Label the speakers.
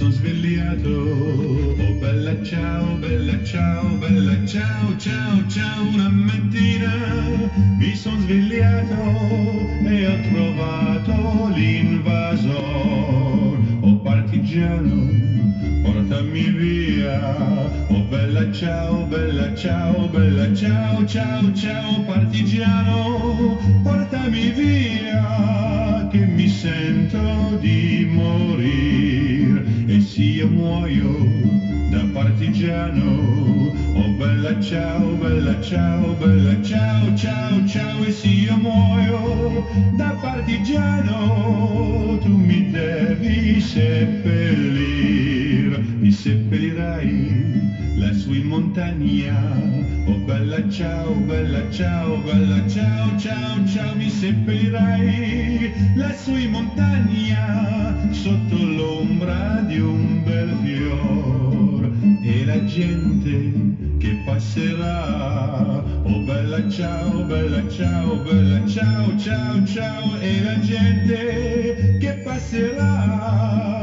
Speaker 1: sono svegliato, oh bella ciao, bella ciao, bella ciao, ciao, ciao, una mattina mi sono svegliato e ho trovato l'invasor, oh partigiano, portami via, oh bella ciao, bella ciao, bella ciao, ciao, ciao, partigiano, portami via, che mi sento di e se io muoio da partigiano, oh bella ciao, bella ciao, bella ciao, ciao, ciao, e se io muoio da partigiano, tu mi devi seppellir, mi seppellirai lassù in montagna, oh bella ciao, bella ciao, bella ciao, ciao, ciao, mi seppellirai lassù in montagna, gente che passerà, oh bella ciao, bella ciao, bella ciao, ciao, ciao, e la gente che passerà,